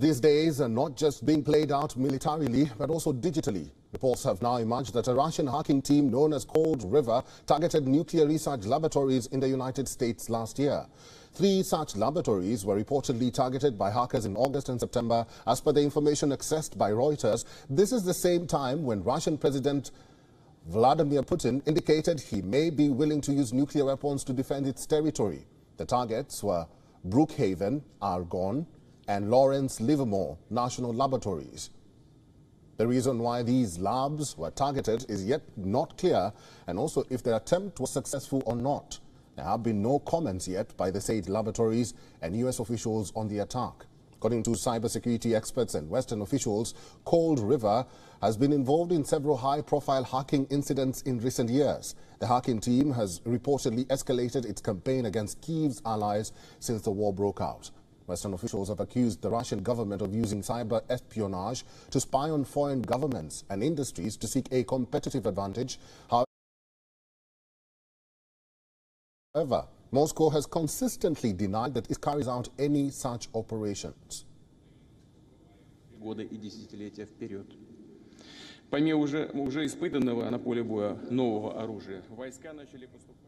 these days are not just being played out militarily, but also digitally. Reports have now emerged that a Russian hacking team known as Cold River targeted nuclear research laboratories in the United States last year. Three such laboratories were reportedly targeted by hackers in August and September, as per the information accessed by Reuters. This is the same time when Russian President Vladimir Putin indicated he may be willing to use nuclear weapons to defend its territory. The targets were Brookhaven, Argonne, and Lawrence Livermore National Laboratories. The reason why these labs were targeted is yet not clear, and also if the attempt was successful or not. There have been no comments yet by the said laboratories and U.S. officials on the attack. According to cybersecurity experts and Western officials, Cold River has been involved in several high-profile hacking incidents in recent years. The hacking team has reportedly escalated its campaign against Kyiv's allies since the war broke out. Western officials have accused the Russian government of using cyber espionage to spy on foreign governments and industries to seek a competitive advantage. However, Moscow has consistently denied that it carries out any such operations. годы и десятилетия вперед. Помимо уже, уже испытанного на поле боя нового оружия, войска начали поступать.